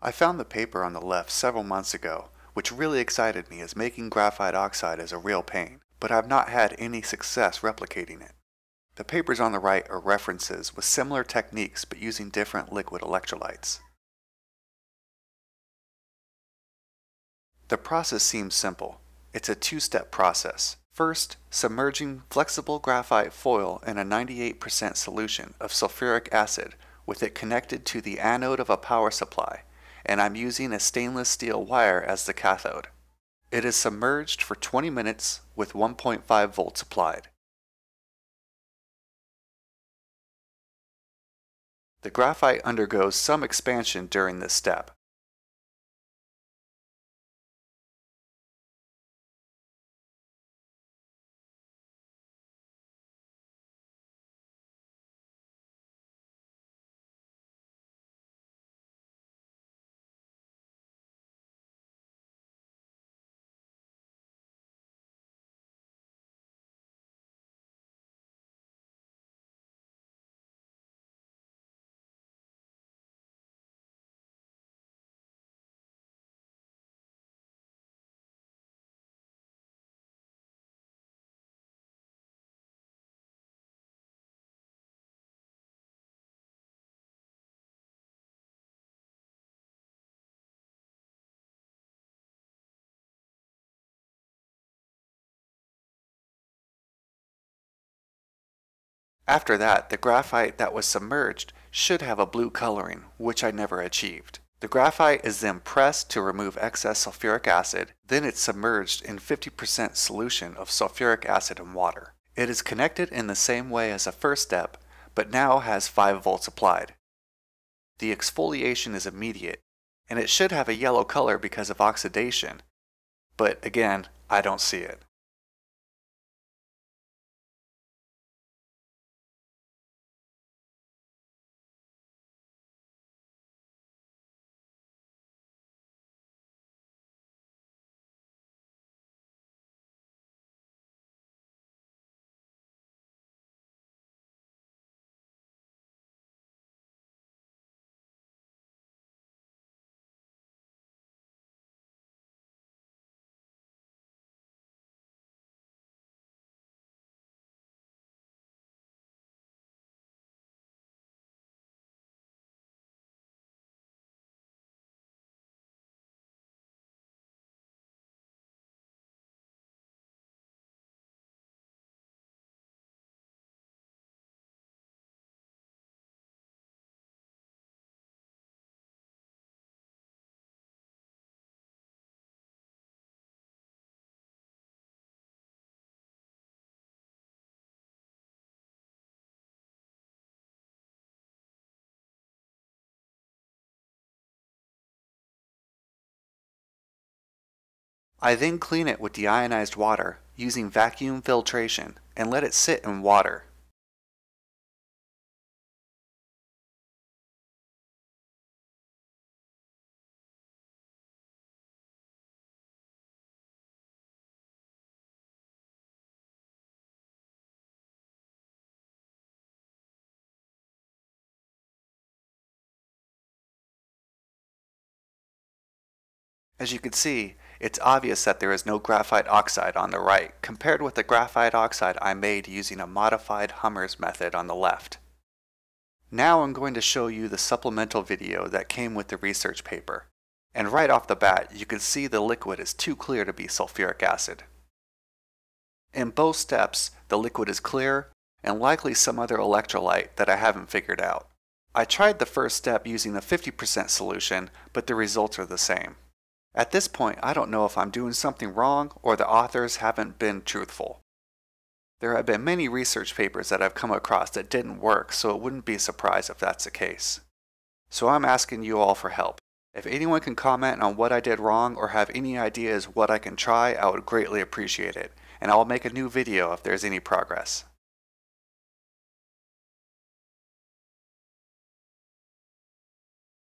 I found the paper on the left several months ago, which really excited me as making graphite oxide is a real pain, but I've not had any success replicating it. The papers on the right are references with similar techniques but using different liquid electrolytes. The process seems simple. It's a two-step process. First, submerging flexible graphite foil in a 98% solution of sulfuric acid with it connected to the anode of a power supply, and I'm using a stainless steel wire as the cathode. It is submerged for 20 minutes with 1.5 volts applied. The graphite undergoes some expansion during this step. After that, the graphite that was submerged should have a blue coloring, which I never achieved. The graphite is then pressed to remove excess sulfuric acid, then it's submerged in 50% solution of sulfuric acid and water. It is connected in the same way as the first step, but now has 5 volts applied. The exfoliation is immediate, and it should have a yellow color because of oxidation, but again, I don't see it. I then clean it with deionized water using vacuum filtration and let it sit in water. As you can see, it's obvious that there is no graphite oxide on the right compared with the graphite oxide I made using a modified Hummers method on the left. Now I'm going to show you the supplemental video that came with the research paper. And right off the bat, you can see the liquid is too clear to be sulfuric acid. In both steps, the liquid is clear and likely some other electrolyte that I haven't figured out. I tried the first step using a 50% solution, but the results are the same. At this point, I don't know if I'm doing something wrong or the authors haven't been truthful. There have been many research papers that I've come across that didn't work, so it wouldn't be a surprise if that's the case. So I'm asking you all for help. If anyone can comment on what I did wrong or have any ideas what I can try, I would greatly appreciate it, and I will make a new video if there's any progress.